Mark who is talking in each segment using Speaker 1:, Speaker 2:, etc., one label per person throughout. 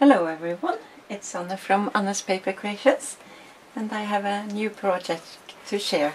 Speaker 1: Hello everyone, it's Anna from Anne's Paper Creations and I have a new project to share.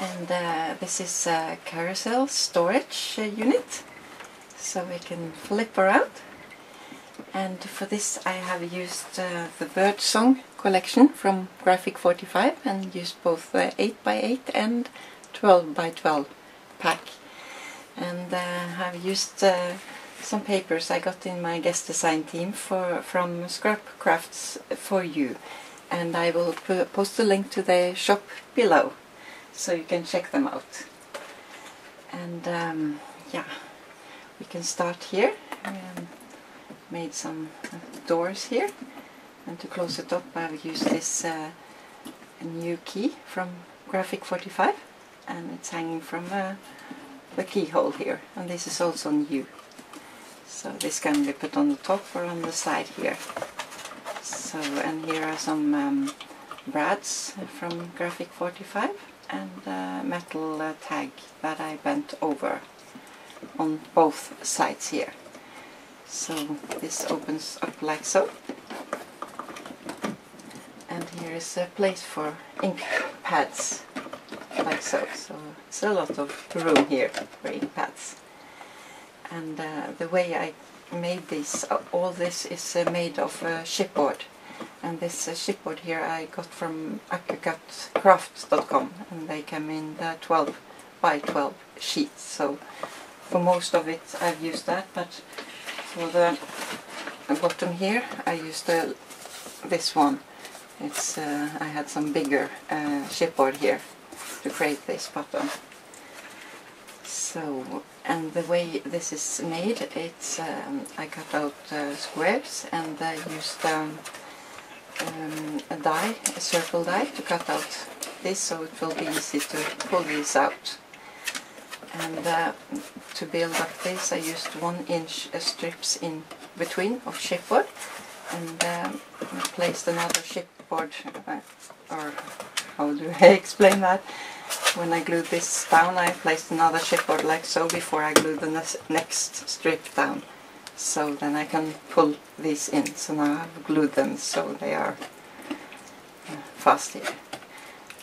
Speaker 1: And uh, this is a carousel storage unit so we can flip around. And for this I have used uh, the bird song collection from Graphic 45 and used both the 8x8 and 12x12 pack. And uh, I've used uh, some papers I got in my guest design team for from Scrap Crafts for you. And I will post a link to the shop below so you can check them out. And um, yeah we can start here. Um, made some doors here. And to close it up I've used this uh, new key from Graphic 45 and it's hanging from uh, the keyhole here. And this is also new so this can be put on the top or on the side here. So and here are some um, brads from Graphic 45 and a metal uh, tag that I bent over on both sides here. So this opens up like so. And here is a place for ink pads like so. So it's a lot of room here for ink pads and uh, the way I made this, uh, all this is uh, made of chipboard and this uh, chipboard here I got from AccuCutCrafts.com and they come in the 12 by 12 sheets. So for most of it I've used that. But for the bottom here I used uh, this one. It's uh, I had some bigger chipboard here to create this bottom so and the way this is made it's um, I cut out uh, squares and I used um, um, a die, a circle die to cut out this so it will be easy to pull these out. And uh, to build up this I used one inch uh, strips in between of chipboard and um, placed another chipboard uh, or how do I explain that when I glued this down I placed another chipboard like so before I glue the next strip down. So then I can pull these in. So now I've glued them so they are uh, fast here.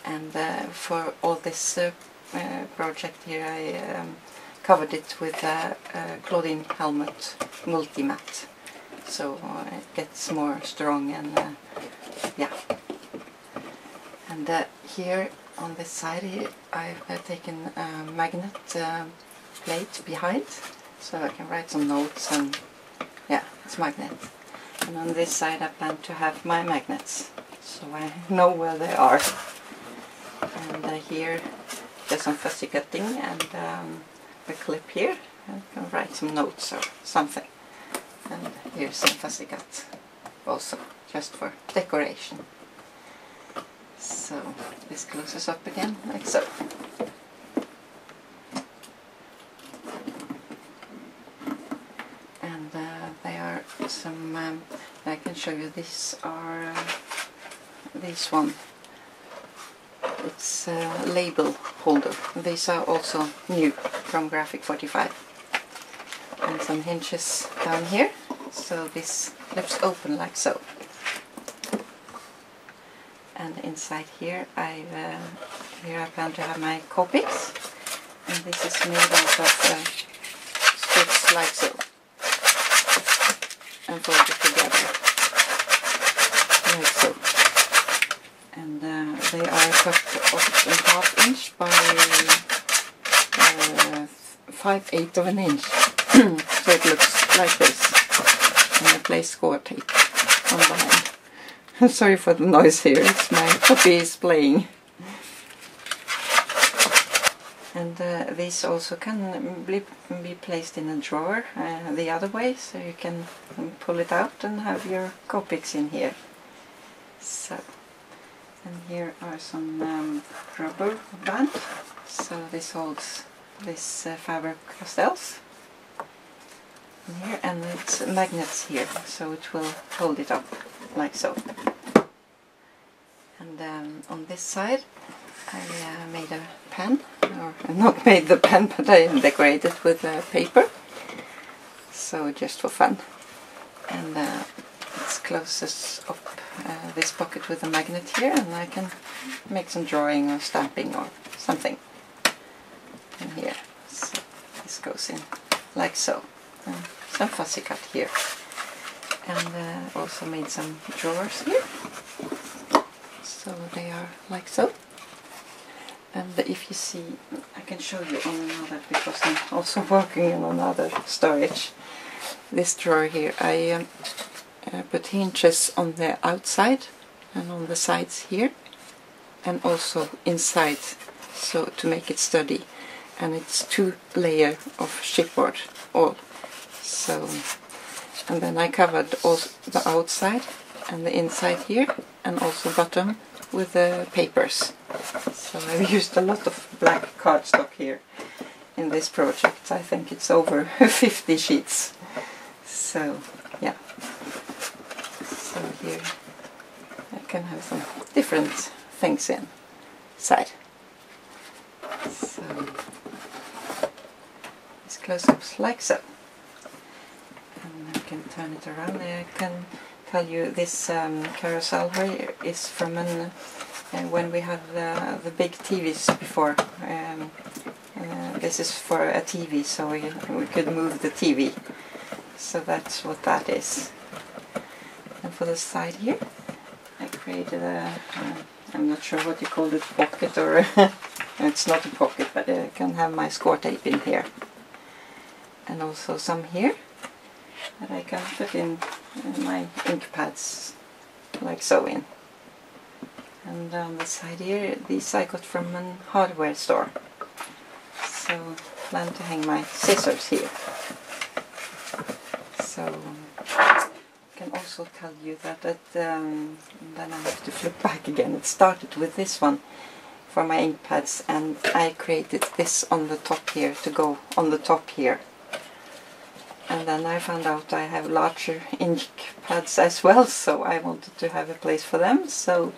Speaker 1: And uh, for all this uh, uh project here I um, covered it with a, Claudine Hellmuth multi-matte so uh, it gets more strong and uh, yeah. And here on this side here I've uh, taken a magnet uh, plate behind so I can write some notes and yeah it's magnet. And on this side I plan to have my magnets so I know where they are. And uh, here there's some fussy cutting and um, a clip here. I can write some notes or something. And here's some fussy cut also just for decoration so this closes up again like so. And uh, they are some, um, I can show you, these are, uh, this one, it's a label holder. These are also new from Graphic 45. And some hinges down here, so this flips open like so and inside here I uh, here I plan to have my Copics and this is made out of uh, strips like so and fold it together. Like so. And uh, they are cut in half inch by uh, 5 8 of an inch. So it looks like this. And I place score tape on behind Sorry for the noise here, it's my puppy is playing. And uh, also can be, placed in a drawer uh, the other way, so you can pull it out and have your Copics in here. So, and here are some um, rubber band, so this holds this uh, Faber-Castells. Here, and it's magnets here, so it will hold it up like so. And um, on this side I uh, made a pen, or not made the pen, but I decorated with uh, paper. So just for fun. And uh, closes up uh, this pocket with a magnet here and I can make some drawing or stamping or something in here. So this goes in like so. Some fussy cut here. And uh, also made some drawers here. So they are like so. And if you see, I can show you on another because I'm also working on another storage. This drawer here, I um, uh, put hinges on the outside and on the sides here and also inside so to make it sturdy and it's two layer of chipboard all so and then I covered also the outside and the inside here and also bottom with the papers. So I've used a lot of black cardstock here in this project. I think it's over 50 sheets. So yeah. So here I can have some different things inside so this close-ups like so can turn it around. I can tell you this um, carousel here is from an, uh, when we had the big TVs before. Um, uh, this is for a TV so we, we could move the TV so that's what that is. And for the side here I created a uh, I'm not sure what you call it pocket or it's not a pocket but I can have my score tape in here. And also some here that I can put in, my ink pads like so in and on the side here these I got from a hardware store so plan to hang my scissors here so I can also tell you that it, um, then I have to flip back again. It started with this one for my ink pads and I created this on the top here to go on the top here. And then I found out I have larger ink pads as well so I wanted to have a place for them so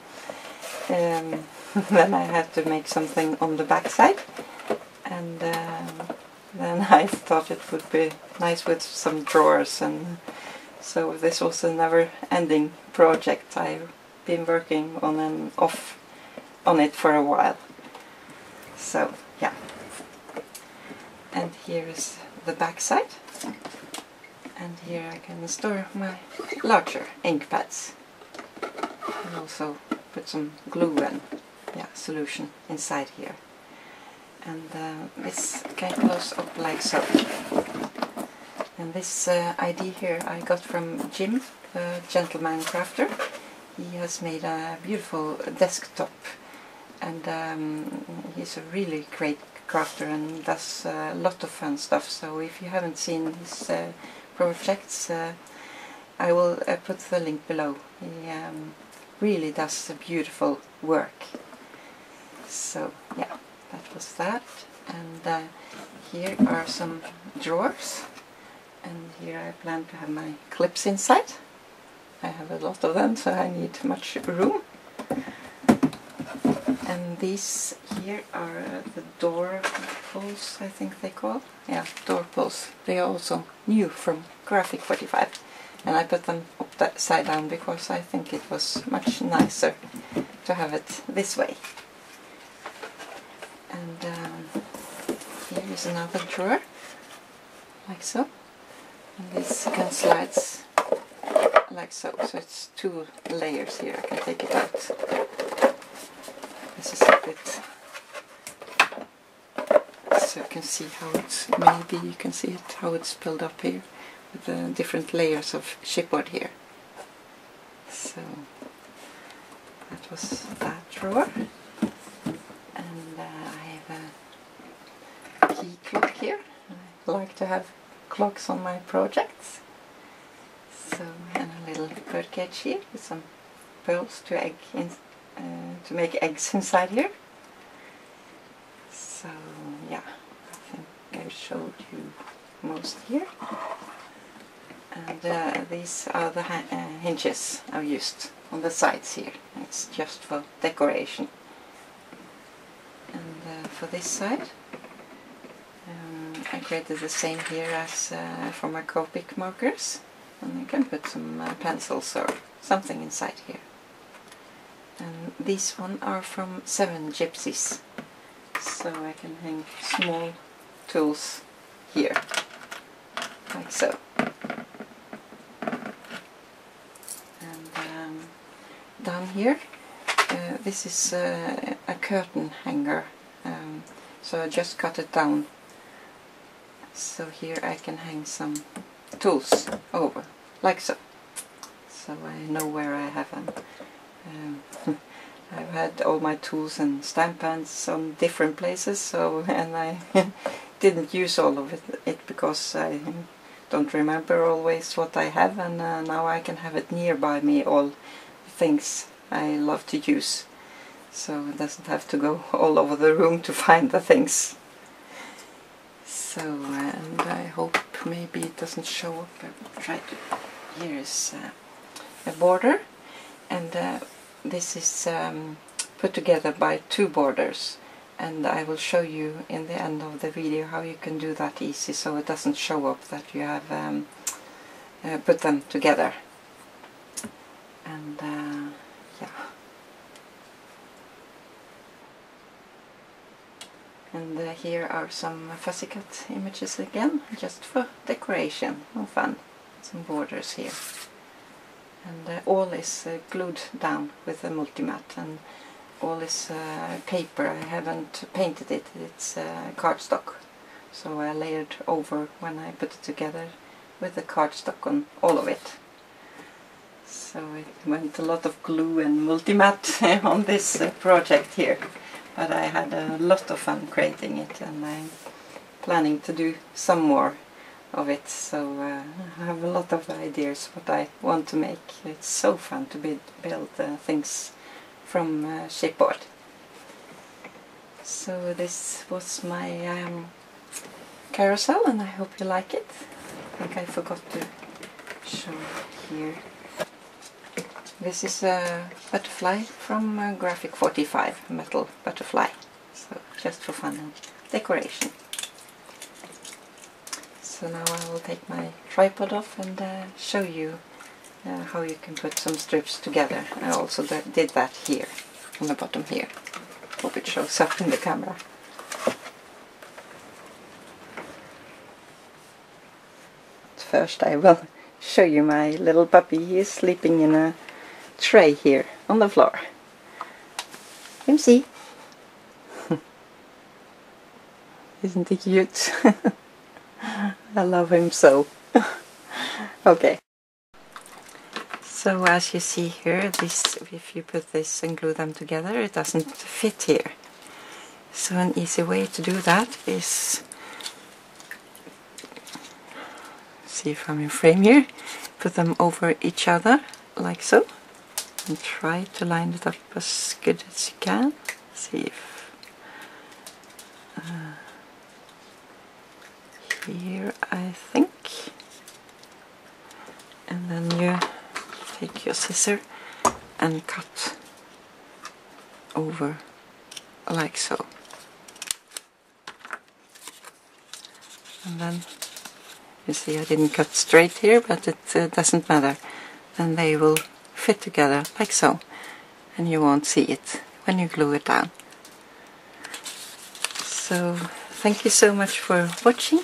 Speaker 1: um, then I had to make something on the back side and um, then I thought it would be nice with some drawers and so this was a never-ending project. I've been working on and off on it for a while. So yeah. And here is the back side. And here I can store my larger ink pads. And also put some glue and yeah, solution inside here and uh, it's can close up like so. And this uh, ID here I got from Jim, the gentleman crafter. He has made a beautiful desktop and um, he's a really great crafter and does a lot of fun stuff. So if you haven't seen his uh, projects, uh, I will uh, put the link below. He um, really does a beautiful work. So yeah that was that and uh, here are some drawers and here I plan to have my clips inside I have a lot of them so I need much room and these here are uh, the door pulls I think they call. Yeah door pulls they are also new from Graphic 45 and I put them upside down because I think it was much nicer to have it this way. And um, here is another drawer like so. And this can slides like so. So it's two layers here. I can take it out this is a bit so you can see how it's maybe you can see it how it's built up here with the different layers of chipboard here so that was that drawer And uh, I have a key clock here. I like to have clocks on my projects. So, and a little bird cage here with some pearls to egg in, to make eggs inside here. So, yeah, I think I showed you most here. And uh, these are the uh, hinges I've used on the sides here. It's just for decoration. And uh, for this side I created the same here as uh, for my Copic markers. and you can put some pencils or something inside here. These one are from Seven Gypsies, so I can hang small tools here, like so. And um, down here, uh, this is uh, a curtain hanger, um, so I just cut it down. So here I can hang some tools over, like so. So I know where I have them. Um, I've had all my tools and stamp pans on different places, so and I didn't use all of it, it because I don't remember always what I have, and uh, now I can have it nearby me all things I love to use, so it doesn't have to go all over the room to find the things. So, and I hope maybe it doesn't show up. I'll try to. Here is uh, a border, and uh, this is um, put together by two borders. And I will show you in the end of the video how you can do that easy, so it doesn't show up that you have um, uh, put them together. And uh, yeah. And uh, here are some fussy cut images again, just for decoration and fun. Some borders here. And uh, all is uh, glued down with a multi-matte and all is uh, paper. I haven't painted it, it's cardstock. So I layered over when I put it together with the cardstock on all of it. So it went a lot of glue and multi-matte on this project here but I had a lot of fun creating it and I'm planning to do some more of it so uh, I have a lot of ideas what I want to make. It's so fun to build, build uh, things from uh, chipboard. So this was my um, carousel and I hope you like it. I think I forgot to show here. This is a butterfly from uh, Graphic 45, metal butterfly. So just for fun and decoration. So now I will take my tripod off and uh, show you uh, how you can put some strips together. I also did that here, on the bottom here. Hope it shows up in the camera. First I will show you my little puppy. He is sleeping in a tray here on the floor. You see? Isn't he cute? I love him so. okay. So as you see here, this if you put this and glue them together, it doesn't fit here. So an easy way to do that is see if I'm in frame here, put them over each other like so and try to line it up as good as you can. See if here I think. And then you take your scissor and cut over like so. And then you see I didn't cut straight here but it uh, doesn't matter. Then they will fit together like so. And you won't see it when you glue it down. So thank you so much for watching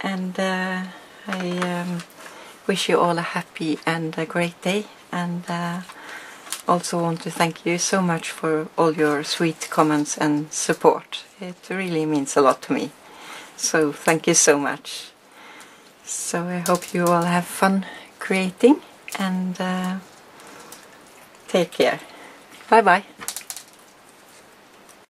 Speaker 1: and uh, I um, wish you all a happy and a great day and uh, also want to thank you so much for all your sweet comments and support. It really means a lot to me. So thank you so much. So I hope you all have fun creating and uh, Take care. Bye bye.